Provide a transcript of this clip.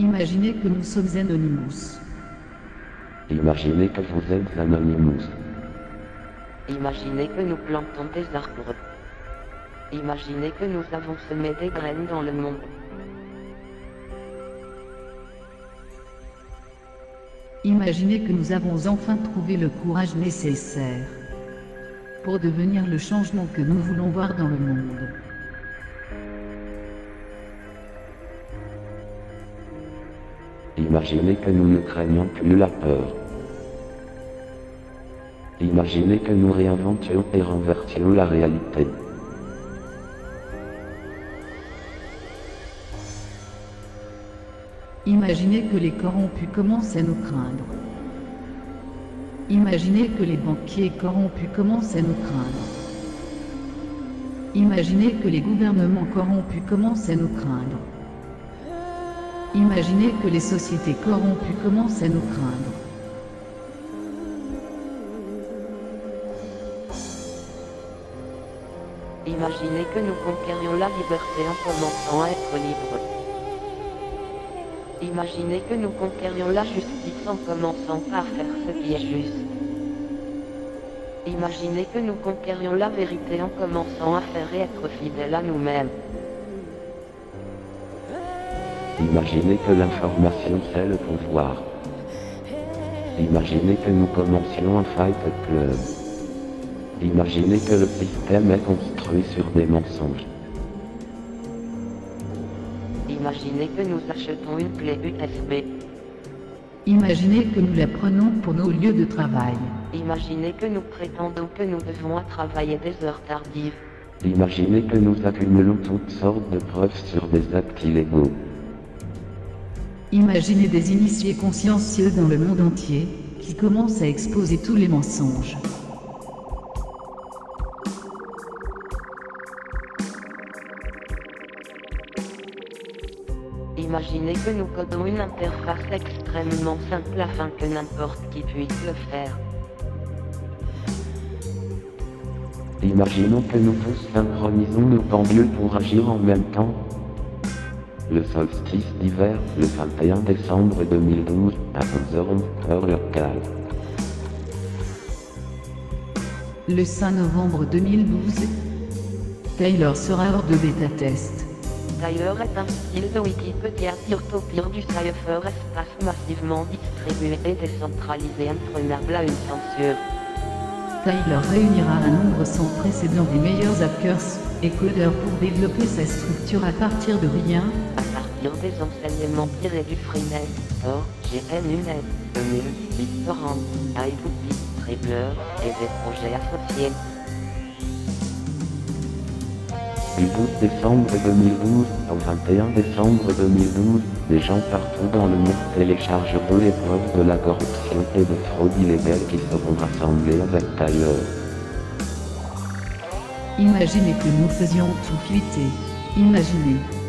Imaginez que nous sommes Anonymous. Imaginez que vous êtes Anonymous. Imaginez que nous plantons des arbres. Imaginez que nous avons semé des graines dans le monde. Imaginez que nous avons enfin trouvé le courage nécessaire pour devenir le changement que nous voulons voir dans le monde. Imaginez que nous ne craignons plus la peur. Imaginez que nous réinventions et renversions la réalité. Imaginez que les corrompus commencent à nous craindre. Imaginez que les banquiers corrompus commencent à nous craindre. Imaginez que les gouvernements corrompus commencent à nous craindre. Imaginez que les sociétés corrompues commencent à nous craindre. Imaginez que nous conquérions la liberté en commençant à être libres. Imaginez que nous conquérions la justice en commençant par faire ce qui est juste. Imaginez que nous conquérions la vérité en commençant à faire et être fidèles à nous-mêmes. Imaginez que l'information c'est le pouvoir. Imaginez que nous commencions un fight club. Imaginez que le système est construit sur des mensonges. Imaginez que nous achetons une clé USB. Imaginez que nous la prenons pour nos lieux de travail. Imaginez que nous prétendons que nous devons travailler des heures tardives. Imaginez que nous accumulons toutes sortes de preuves sur des actes illégaux. Imaginez des initiés consciencieux dans le monde entier, qui commencent à exposer tous les mensonges. Imaginez que nous codons une interface extrêmement simple afin que n'importe qui puisse le faire. Imaginons que nous tous synchronisons nos pendules pour agir en même temps. Le solstice d'hiver, le 21 décembre 2012, à 11h11 heure locale. Le 5 novembre 2012, Taylor sera hors de bêta test. Taylor est un style de Wikipédia peer-to-peer du Cypher espace massivement distribué et décentralisé imprenable à une censure. Taylor réunira un nombre sans précédent des meilleurs hackers et codeurs pour développer sa structure à partir de rien, Des enseignements tirés du Freenet, Tor, GNUNet, EMUL, BitTorrent, iBook, Dribbler, et des projets associés. Du 12 décembre 2012 au 21 décembre 2012, des gens partout dans le monde téléchargeront les preuves de la corruption et de fraude illégale qui seront rassemblées avec Tyler. imaginez que nous faisions tout fuiter. Imaginez.